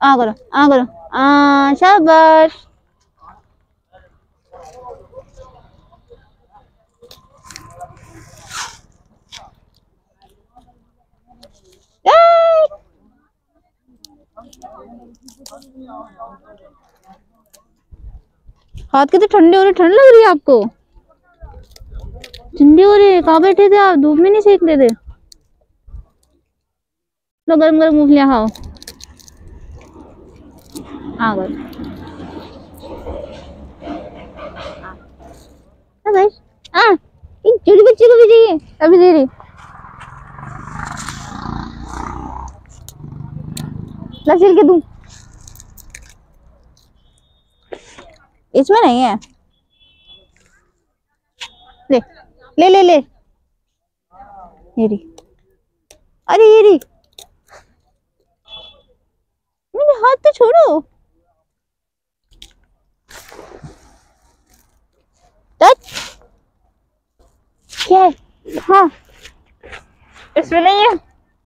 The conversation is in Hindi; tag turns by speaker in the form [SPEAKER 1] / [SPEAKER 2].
[SPEAKER 1] आ करो आ करो आ शाबाश हाथ कितने ठंडे हो रहे, ठंड लग रही है आपको? ठंडी हो रही, कहाँ बैठे थे आप? धूप में नहीं सेक रहे थे? लो गरम गरम मूंगफलियाँ खाओ। हाँ गरम हाँ हाँ को भी चाहिए, अभी दे रही। ला के इसमें नहीं है। ले ले ले ले। ये रही। अरे, ये रही। मेरे हाथ तो छोड़ो। है। हाँ। इसमें नहीं है।